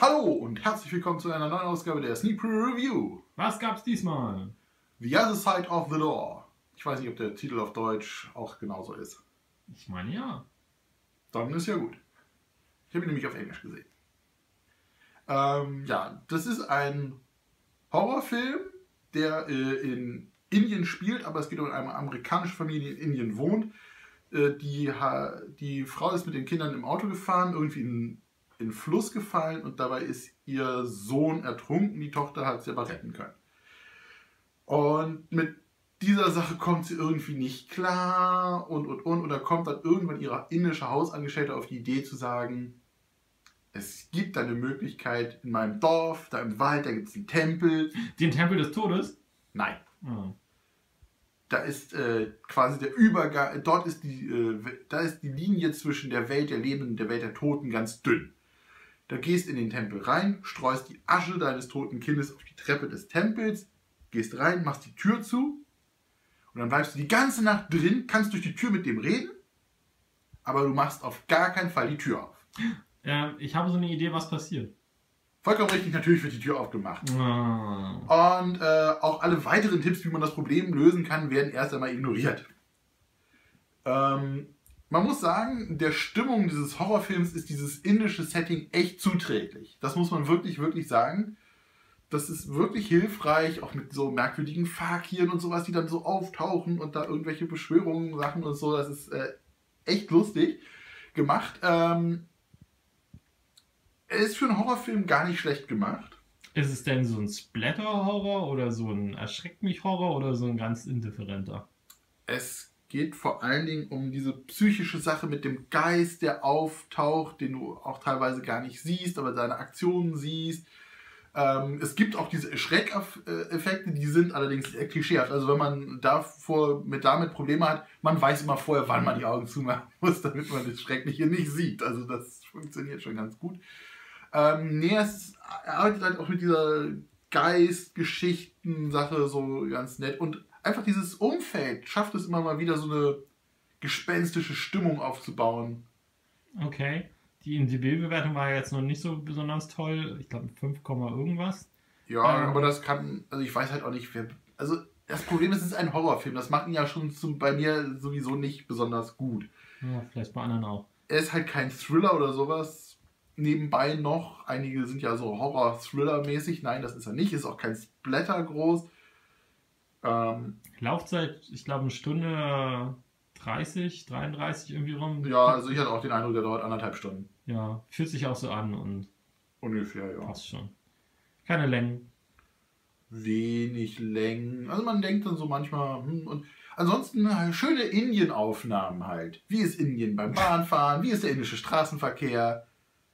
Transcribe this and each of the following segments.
Hallo und herzlich willkommen zu einer neuen Ausgabe der Sneak Preview Review. Was gab's diesmal? The Other Side of the Door. Ich weiß nicht, ob der Titel auf Deutsch auch genauso ist. Ich meine ja. Dann ist ja gut. Ich habe ihn nämlich auf Englisch gesehen. Ähm, ja, das ist ein Horrorfilm, der äh, in Indien spielt, aber es geht um eine amerikanische Familie, die in Indien wohnt. Äh, die, die Frau ist mit den Kindern im Auto gefahren, irgendwie in, in den Fluss gefallen und dabei ist ihr Sohn ertrunken. Die Tochter hat sie aber retten können. Und mit dieser Sache kommt sie irgendwie nicht klar und und und. Und da kommt dann irgendwann ihre indische Hausangestellte auf die Idee zu sagen, es gibt eine Möglichkeit in meinem Dorf, da im Wald, da gibt es einen Tempel. Den Tempel des Todes? Nein. Oh. Da ist äh, quasi der Übergang, dort ist die, äh, da ist die Linie zwischen der Welt der Lebenden und der Welt der Toten ganz dünn. Da gehst in den Tempel rein, streust die Asche deines toten Kindes auf die Treppe des Tempels, gehst rein, machst die Tür zu und dann bleibst du die ganze Nacht drin, kannst durch die Tür mit dem reden, aber du machst auf gar keinen Fall die Tür auf. Ja, ich habe so eine Idee, was passiert. Vollkommen richtig, natürlich wird die Tür aufgemacht. Oh. Und äh, auch alle weiteren Tipps, wie man das Problem lösen kann, werden erst einmal ignoriert. Ähm, man muss sagen, der Stimmung dieses Horrorfilms ist dieses indische Setting echt zuträglich. Das muss man wirklich, wirklich sagen. Das ist wirklich hilfreich, auch mit so merkwürdigen Fakiren und sowas, die dann so auftauchen und da irgendwelche Beschwörungen, Sachen und so. Das ist äh, echt lustig gemacht. Ähm, er ist für einen Horrorfilm gar nicht schlecht gemacht. Ist es denn so ein Splatter-Horror oder so ein Erschreckt mich-Horror oder so ein ganz indifferenter? Es geht vor allen Dingen um diese psychische Sache mit dem Geist, der auftaucht, den du auch teilweise gar nicht siehst, aber seine Aktionen siehst. Ähm, es gibt auch diese Schreckeffekte, die sind allerdings klischeehaft. Also wenn man davor mit damit Probleme hat, man weiß immer vorher, wann man die Augen zumachen muss, damit man das Schreckliche nicht sieht. Also das funktioniert schon ganz gut. Ähm, nee, arbeitet halt auch mit dieser Geist-Geschichten-Sache so ganz nett. Und einfach dieses Umfeld schafft es immer mal wieder so eine gespenstische Stimmung aufzubauen. Okay. Die IMDb-Bewertung war jetzt noch nicht so besonders toll. Ich glaube 5, irgendwas. Ja, ähm, aber das kann, also ich weiß halt auch nicht, wer. Also das Problem ist, es ist ein Horrorfilm. Das macht ihn ja schon zum, bei mir sowieso nicht besonders gut. Ja, vielleicht bei anderen auch. Er ist halt kein Thriller oder sowas nebenbei noch. Einige sind ja so Horror-Thriller-mäßig. Nein, das ist er nicht. Ist auch kein Splatter groß. Ähm, Laufzeit, ich glaube, eine Stunde 30, 33 irgendwie rum. Ja, also ich hatte auch den Eindruck, der dauert anderthalb Stunden. Ja, fühlt sich auch so an und. Ungefähr, ja. Passt schon. Keine Längen. Wenig Längen. Also man denkt dann so manchmal, hm, und ansonsten äh, schöne Indien-Aufnahmen halt. Wie ist Indien beim Bahnfahren? Wie ist der indische Straßenverkehr?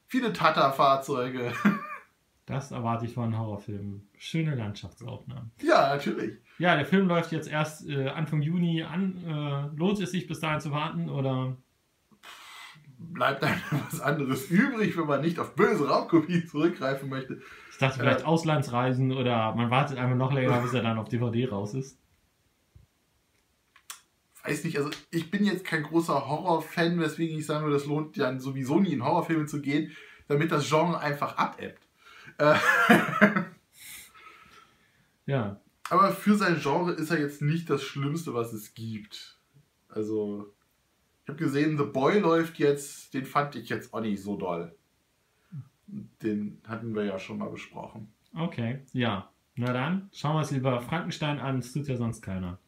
Viele Tata-Fahrzeuge. Das erwarte ich von Horrorfilmen. Schöne Landschaftsaufnahmen. Ja, natürlich. Ja, der Film läuft jetzt erst äh, Anfang Juni an. Äh, lohnt es sich bis dahin zu warten oder? Bleibt einem was anderes übrig, wenn man nicht auf böse Raubkopien zurückgreifen möchte. Ich dachte vielleicht äh, Auslandsreisen oder man wartet einfach noch länger, bis er dann auf DVD raus ist weiß nicht, also ich bin jetzt kein großer Horror-Fan, weswegen ich sagen würde, das lohnt dann sowieso nie in Horrorfilme zu gehen, damit das Genre einfach abebbt. Äh, ja. Aber für sein Genre ist er jetzt nicht das Schlimmste, was es gibt. Also, ich habe gesehen, The Boy läuft jetzt, den fand ich jetzt auch nicht so doll. Den hatten wir ja schon mal besprochen. Okay, ja. Na dann, schauen wir uns lieber Frankenstein an, das tut ja sonst keiner.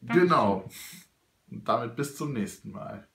Dankeschön. Genau. Und damit bis zum nächsten Mal.